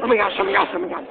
什么样什么样什么样。